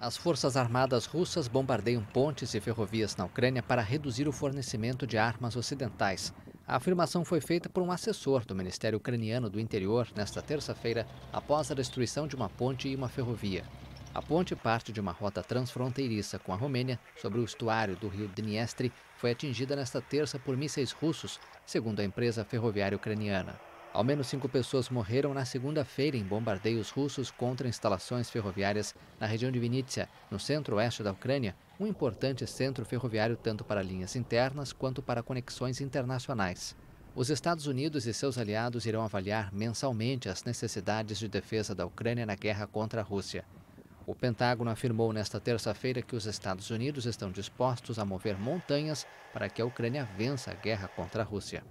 As forças armadas russas bombardeiam pontes e ferrovias na Ucrânia para reduzir o fornecimento de armas ocidentais. A afirmação foi feita por um assessor do Ministério Ucraniano do Interior nesta terça-feira, após a destruição de uma ponte e uma ferrovia. A ponte parte de uma rota transfronteiriça com a Romênia sobre o estuário do rio Dniestre foi atingida nesta terça por mísseis russos, segundo a empresa ferroviária ucraniana. Ao menos cinco pessoas morreram na segunda-feira em bombardeios russos contra instalações ferroviárias na região de Vinnytsia, no centro-oeste da Ucrânia, um importante centro ferroviário tanto para linhas internas quanto para conexões internacionais. Os Estados Unidos e seus aliados irão avaliar mensalmente as necessidades de defesa da Ucrânia na guerra contra a Rússia. O Pentágono afirmou nesta terça-feira que os Estados Unidos estão dispostos a mover montanhas para que a Ucrânia vença a guerra contra a Rússia.